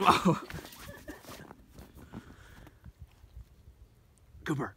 Oh. Cooper.